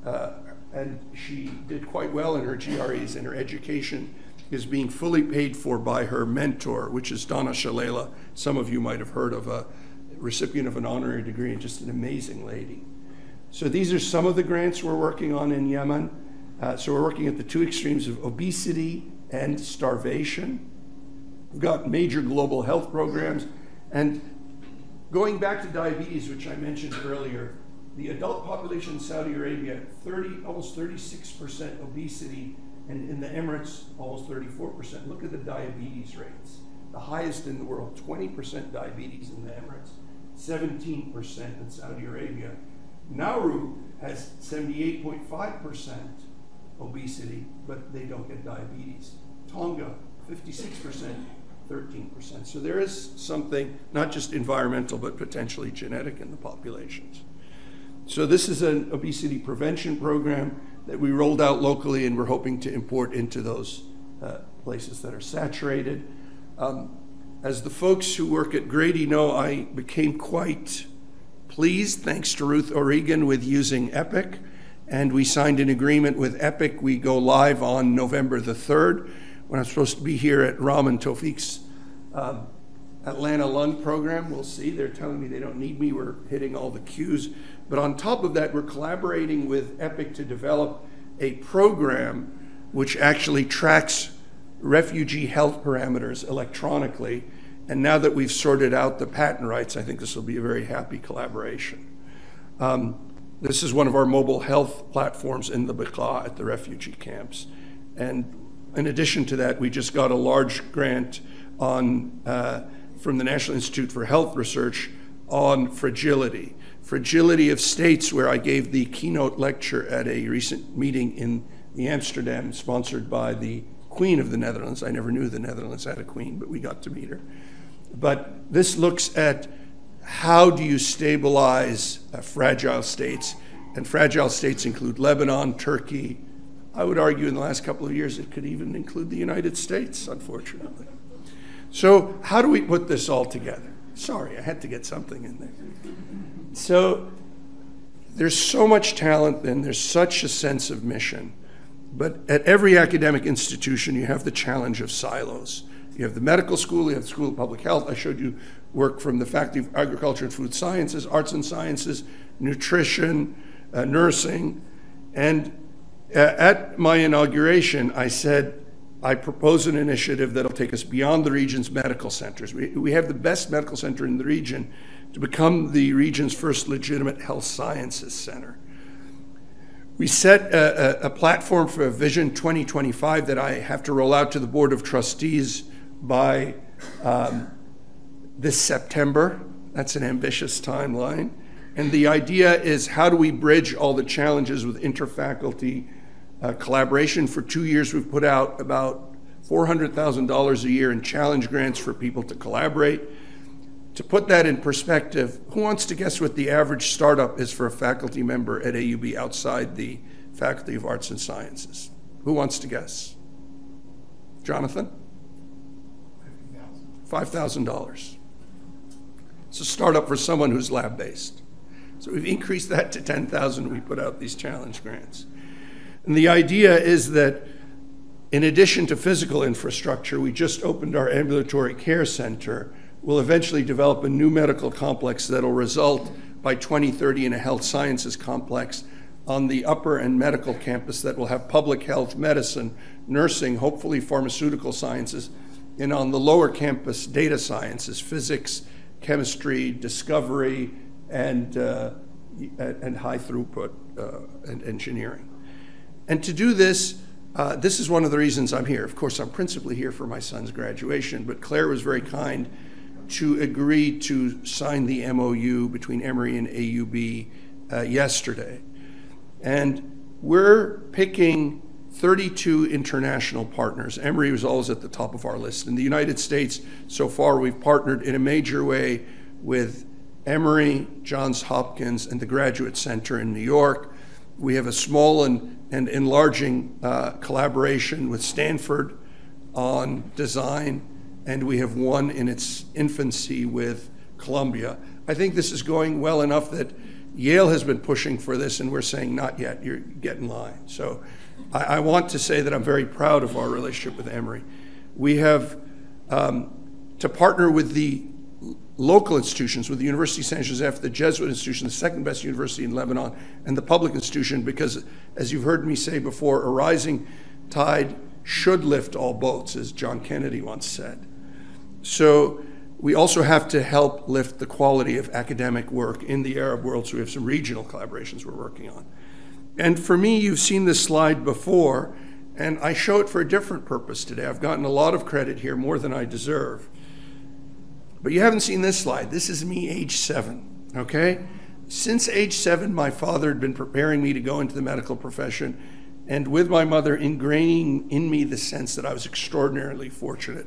uh, and she did quite well in her GREs and her education is being fully paid for by her mentor, which is Donna Shalala. Some of you might have heard of a recipient of an honorary degree and just an amazing lady. So these are some of the grants we're working on in Yemen. Uh, so we're working at the two extremes of obesity and starvation. We've got major global health programs. And going back to diabetes, which I mentioned earlier, the adult population in Saudi Arabia, 30, almost 36% obesity, and in the Emirates, almost 34%. Look at the diabetes rates. The highest in the world, 20% diabetes in the Emirates, 17% in Saudi Arabia. Nauru has 78.5% obesity, but they don't get diabetes. Tonga, 56%, 13%. So there is something, not just environmental, but potentially genetic in the populations. So this is an obesity prevention program that we rolled out locally and we're hoping to import into those uh, places that are saturated. Um, as the folks who work at Grady know, I became quite pleased, thanks to Ruth O'Regan, with using Epic. And we signed an agreement with Epic. We go live on November the 3rd when I'm supposed to be here at Rahman Taufiq's um, Atlanta lung program. We'll see. They're telling me they don't need me. We're hitting all the cues. But on top of that, we're collaborating with Epic to develop a program which actually tracks refugee health parameters electronically. And now that we've sorted out the patent rights, I think this will be a very happy collaboration. Um, this is one of our mobile health platforms in the Beqa at the refugee camps. And in addition to that, we just got a large grant on uh, from the National Institute for Health Research on fragility. Fragility of states, where I gave the keynote lecture at a recent meeting in the Amsterdam, sponsored by the Queen of the Netherlands. I never knew the Netherlands had a queen, but we got to meet her. But this looks at how do you stabilize uh, fragile states? And fragile states include Lebanon, Turkey. I would argue in the last couple of years it could even include the United States, unfortunately. So, how do we put this all together? Sorry, I had to get something in there. So, there's so much talent and there's such a sense of mission. But at every academic institution, you have the challenge of silos. You have the medical school, you have the School of Public Health. I showed you work from the Faculty of Agriculture and Food Sciences, Arts and Sciences, Nutrition, uh, Nursing. And uh, at my inauguration, I said, I propose an initiative that'll take us beyond the region's medical centers. We, we have the best medical center in the region to become the region's first legitimate health sciences center. We set a, a, a, platform for a Vision 2025 that I have to roll out to the Board of Trustees by um, this September. That's an ambitious timeline. And the idea is how do we bridge all the challenges with interfaculty uh, collaboration. For two years, we've put out about $400,000 a year in challenge grants for people to collaborate. To put that in perspective, who wants to guess what the average startup is for a faculty member at AUB outside the Faculty of Arts and Sciences? Who wants to guess? Jonathan? $5,000. It's a startup for someone who's lab based. So we've increased that to 10,000. We put out these challenge grants. And the idea is that in addition to physical infrastructure, we just opened our ambulatory care center. We'll eventually develop a new medical complex that'll result by 2030 in a health sciences complex on the upper and medical campus that will have public health, medicine, nursing, hopefully pharmaceutical sciences, and on the lower campus, data sciences, physics, chemistry, discovery, and, uh, and high throughput uh, and engineering. And to do this, uh, this is one of the reasons I'm here. Of course, I'm principally here for my son's graduation, but Claire was very kind to agree to sign the MOU between Emory and AUB uh, yesterday. And we're picking 32 international partners. Emory was always at the top of our list. In the United States, so far, we've partnered in a major way with Emory, Johns Hopkins, and the Graduate Center in New York. We have a small and and enlarging uh, collaboration with Stanford on design, and we have one in its infancy with Columbia. I think this is going well enough that Yale has been pushing for this, and we're saying, not yet, you're get in line. So I, I want to say that I'm very proud of our relationship with Emory. We have um, to partner with the local institutions with the University of Saint Joseph, the Jesuit institution, the second best university in Lebanon, and the public institution, because as you've heard me say before, a rising tide should lift all boats, as John Kennedy once said. So we also have to help lift the quality of academic work in the Arab world, so we have some regional collaborations we're working on. And for me, you've seen this slide before, and I show it for a different purpose today. I've gotten a lot of credit here, more than I deserve. But you haven't seen this slide. This is me age seven, okay? Since age seven, my father had been preparing me to go into the medical profession, and with my mother ingraining in me the sense that I was extraordinarily fortunate.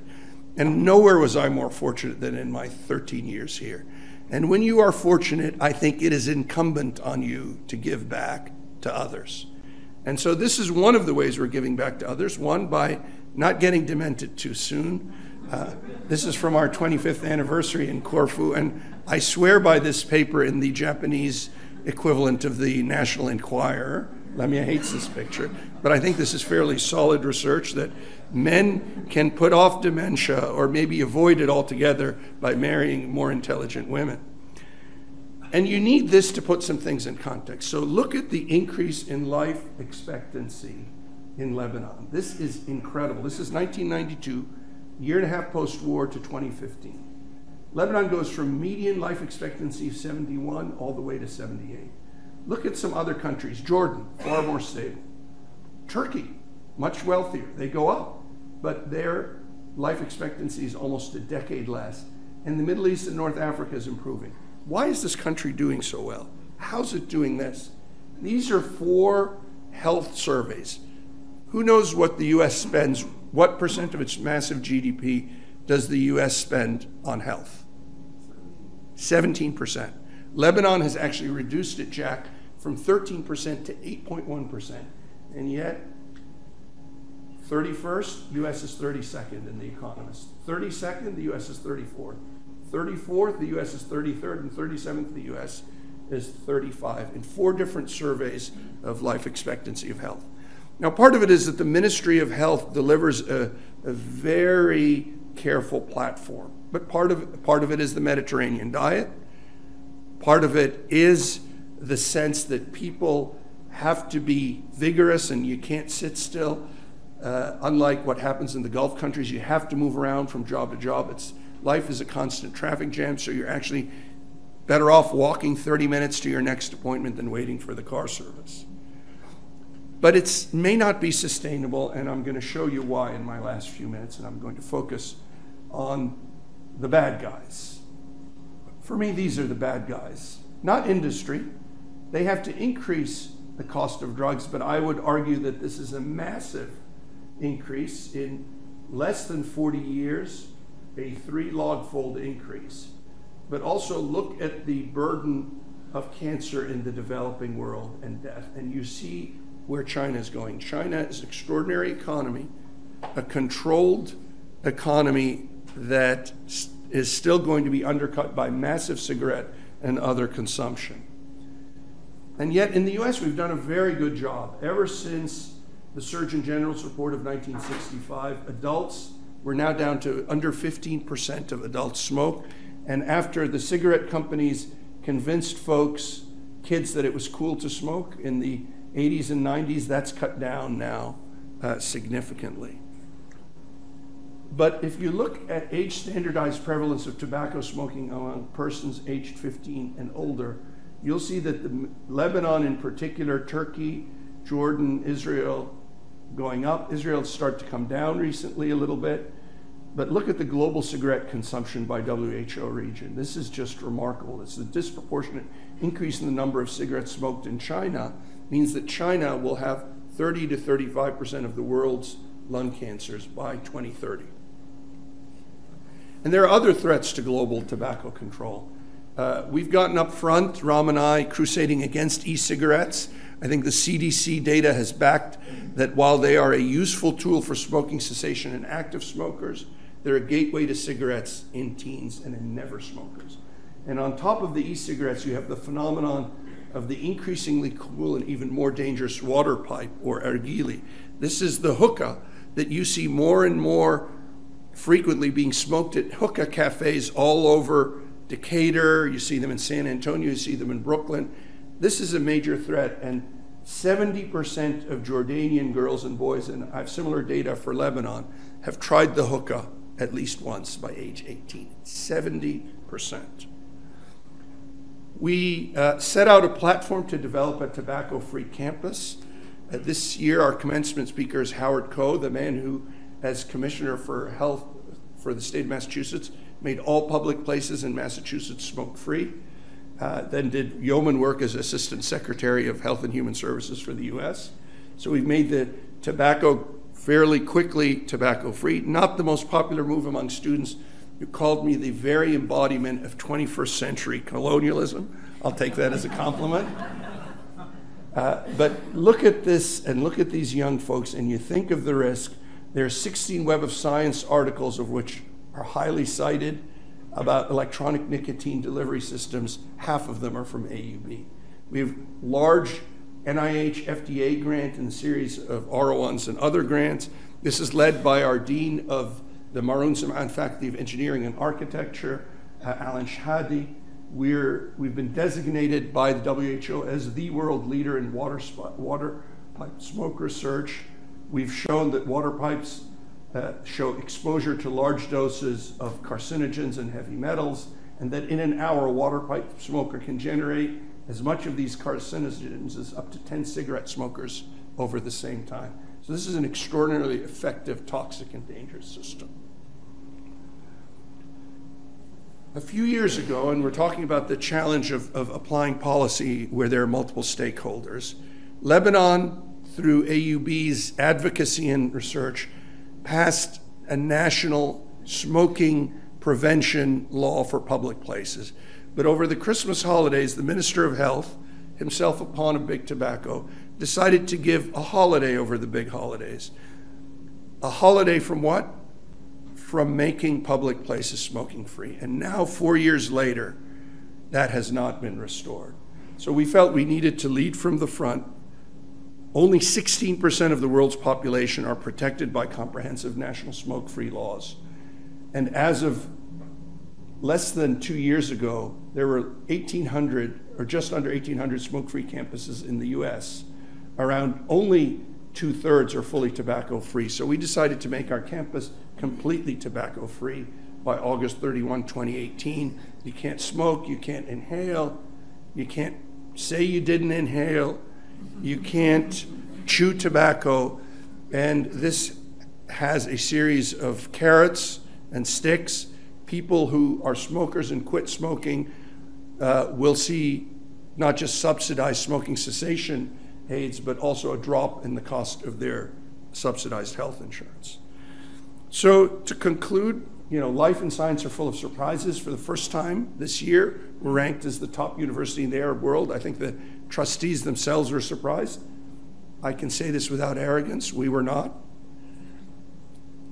And nowhere was I more fortunate than in my 13 years here. And when you are fortunate, I think it is incumbent on you to give back to others. And so this is one of the ways we're giving back to others. One, by not getting demented too soon. This is from our 25th anniversary in Corfu, and I swear by this paper in the Japanese equivalent of the National Enquirer. Lemia hates this picture, but I think this is fairly solid research that men can put off dementia or maybe avoid it altogether by marrying more intelligent women. And you need this to put some things in context. So look at the increase in life expectancy in Lebanon. This is incredible. This is 1992, year and a half post war to 2015. Lebanon goes from median life expectancy of 71 all the way to 78. Look at some other countries. Jordan, far more stable. Turkey, much wealthier. They go up, but their life expectancy is almost a decade less. And the Middle East and North Africa is improving. Why is this country doing so well? How's it doing this? These are four health surveys. Who knows what the US spends? What percent of its massive GDP does the US spend on health? 17%. Lebanon has actually reduced it, Jack, from 13% to 8.1%. And yet, 31st, US is 32nd in The Economist. 32nd, the US is 34th. 34th, the US is 33rd, and 37th, the US is 35 in four different surveys of life expectancy of health. Now, part of it is that the Ministry of Health delivers a, a very careful platform, but part of, part of it is the Mediterranean diet. Part of it is the sense that people have to be vigorous and you can't sit still. Uh, unlike what happens in the Gulf countries, you have to move around from job to job. It's life is a constant traffic jam, so you're actually better off walking 30 minutes to your next appointment than waiting for the car service. But it may not be sustainable, and I'm going to show you why in my last few minutes, and I'm going to focus on the bad guys. For me, these are the bad guys, not industry. They have to increase the cost of drugs, but I would argue that this is a massive increase in less than 40 years a three log fold increase. But also look at the burden of cancer in the developing world and death. And you see where China is going. China is an extraordinary economy, a controlled economy that is still going to be undercut by massive cigarette and other consumption. And yet, in the US, we've done a very good job. Ever since the Surgeon General's report of 1965, adults we're now down to under 15% of adults smoke. And after the cigarette companies convinced folks, kids, that it was cool to smoke in the 80s and 90s, that's cut down now uh, significantly. But if you look at age standardized prevalence of tobacco smoking among persons aged 15 and older, you'll see that the, Lebanon in particular, Turkey, Jordan, Israel, going up. Israel started to come down recently a little bit. But look at the global cigarette consumption by WHO region. This is just remarkable. It's the disproportionate increase in the number of cigarettes smoked in China means that China will have 30 to 35% of the world's lung cancers by 2030. And there are other threats to global tobacco control. Uh, we've gotten up front, Ram and I, crusading against e cigarettes. I think the CDC data has backed that while they are a useful tool for smoking cessation in active smokers, they're a gateway to cigarettes in teens and in never smokers. And on top of the e cigarettes, you have the phenomenon of the increasingly cool and even more dangerous water pipe or argili. This is the hookah that you see more and more frequently being smoked at hookah cafes all over Decatur, you see them in San Antonio, you see them in Brooklyn. This is a major threat, and 70% of Jordanian girls and boys, and I have similar data for Lebanon, have tried the hookah at least once by age 18. 70%. We uh, set out a platform to develop a tobacco free campus. Uh, this year, our commencement speaker is Howard Koh, the man who, as Commissioner for Health for the state of Massachusetts, made all public places in Massachusetts smoke free. Uh, then did yeoman work as Assistant Secretary of Health and Human Services for the US. So we've made the tobacco fairly quickly tobacco free. Not the most popular move among students who called me the very embodiment of 21st century colonialism. I'll take that as a compliment. Uh, but look at this and look at these young folks, and you think of the risk. There are 16 Web of Science articles, of which are highly cited about electronic nicotine delivery systems. Half of them are from AUB. We have large NIH FDA grant and a series of R01s and other grants. This is led by our Dean of the Maroun Semaan Faculty of Engineering and Architecture, uh, Alan Shihadeh. We're, we've been designated by the WHO as the world leader in water, water pipe smoke research. We've shown that water pipes uh, show exposure to large doses of carcinogens and heavy metals, and that in an hour, a water pipe smoker can generate as much of these carcinogens as up to 10 cigarette smokers over the same time. So, this is an extraordinarily effective, toxic, and dangerous system. A few years ago, and we're talking about the challenge of, of applying policy where there are multiple stakeholders, Lebanon, through AUB's advocacy and research, passed a national smoking prevention law for public places. But over the Christmas holidays, the Minister of Health, himself upon a big tobacco, decided to give a holiday over the big holidays. A holiday from what? From making public places smoking free. And now, four years later, that has not been restored. So we felt we needed to lead from the front only 16% of the world's population are protected by comprehensive national smoke free laws. And as of less than two years ago, there were 1,800 or just under 1,800 smoke free campuses in the US. Around only two thirds are fully tobacco free. So we decided to make our campus completely tobacco free by August 31, 2018. You can't smoke, you can't inhale, you can't say you didn't inhale you can't chew tobacco, and this has a series of carrots and sticks. People who are smokers and quit smoking uh, will see not just subsidized smoking cessation aids, but also a drop in the cost of their subsidized health insurance. So, to conclude, you know, life and science are full of surprises. For the first time this year, we're ranked as the top university in the Arab world. I think the trustees themselves were surprised. I can say this without arrogance. We were not.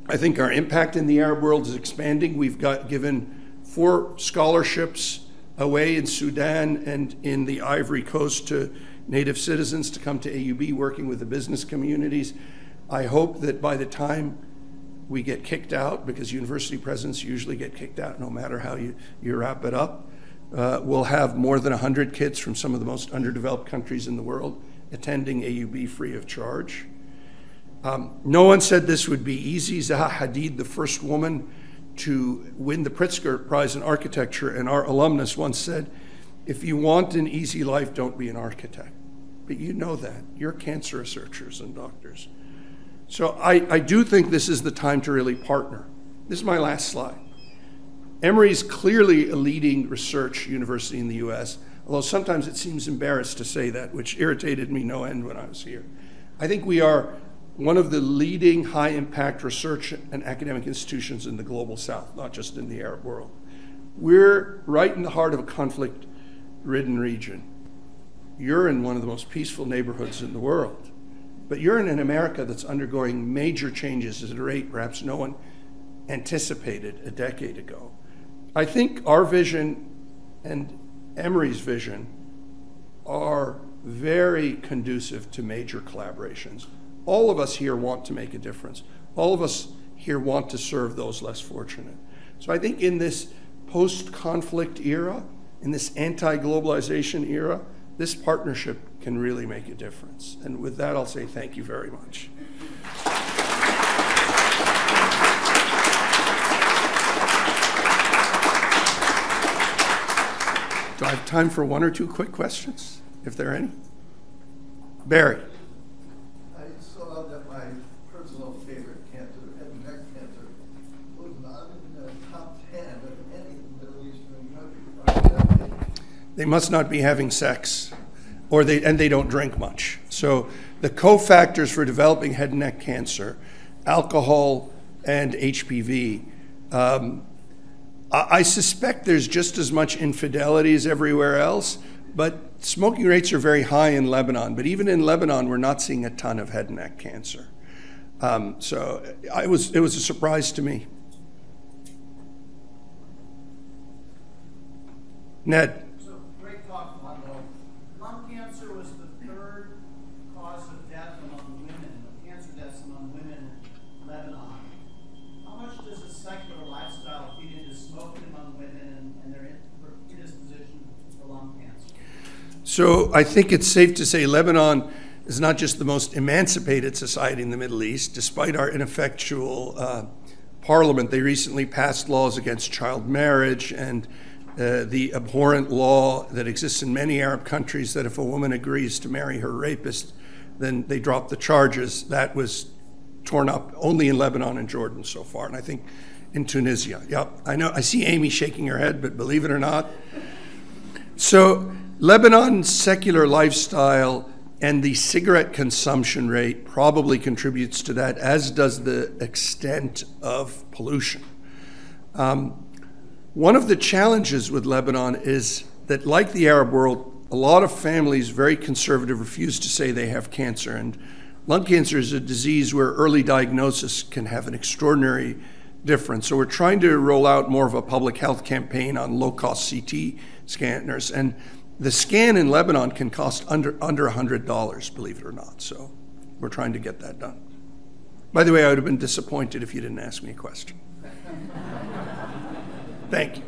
I think our impact in the Arab world is expanding. We've got given four scholarships away in Sudan and in the Ivory Coast to native citizens to come to AUB working with the business communities. I hope that by the time we get kicked out because university presidents usually get kicked out no matter how you, you wrap it up. Uh, we'll have more than 100 kids from some of the most underdeveloped countries in the world attending AUB free of charge. Um, no one said this would be easy. Zaha Hadid, the first woman to win the Pritzker Prize in Architecture, and our alumnus once said, If you want an easy life, don't be an architect. But you know that. You're cancer researchers and doctors. So I, I do think this is the time to really partner. This is my last slide. Emory is clearly a leading research university in the US, although sometimes it seems embarrassed to say that, which irritated me no end when I was here. I think we are one of the leading high impact research and academic institutions in the global south, not just in the Arab world. We're right in the heart of a conflict ridden region. You're in one of the most peaceful neighborhoods in the world. But you're in an America that's undergoing major changes at a rate perhaps no one anticipated a decade ago. I think our vision and Emory's vision are very conducive to major collaborations. All of us here want to make a difference. All of us here want to serve those less fortunate. So I think in this post conflict era, in this anti globalization era, this partnership can really make a difference. And with that, I'll say thank you very much. Do I have time for one or two quick questions, if there are any? Barry.
I saw that my personal favorite cancer, head and neck cancer, was not in the top ten of any Middle Eastern country.
They must not be having sex, or they and they don't drink much. So the cofactors for developing head and neck cancer, alcohol and HPV. Um, I, I suspect there's just as much infidelity as everywhere else, but smoking rates are very high in Lebanon. But even in Lebanon, we're not seeing a ton of head and neck cancer. Um, so I was it was a surprise to me. Ned.
So, great talk, Monroe. Lung cancer was the third cause of death among women, of cancer deaths among women in Lebanon. How much does a secular lifestyle feed into smoking among women and, and their in- predisposition for lung cancer?
So I think it's safe to say Lebanon is not just the most emancipated society in the Middle East. Despite our ineffectual uh, parliament, they recently passed laws against child marriage and uh, the abhorrent law that exists in many Arab countries that if a woman agrees to marry her rapist, then they drop the charges. That was torn up only in Lebanon and Jordan so far, and I think in Tunisia. Yep, I know. I see Amy shaking her head, but believe it or not, so, Lebanon's secular lifestyle and the cigarette consumption rate probably contributes to that, as does the extent of pollution. Um, one of the challenges with Lebanon is that, like the Arab world, a lot of families, very conservative, refuse to say they have cancer. And lung cancer is a disease where early diagnosis can have an extraordinary difference. So we're trying to roll out more of a public health campaign on low-cost CT scanners. And the scan in Lebanon can cost under under $100, believe it or not. So we're trying to get that done. By the way, I would have been disappointed if you didn't ask me a question. Thank you.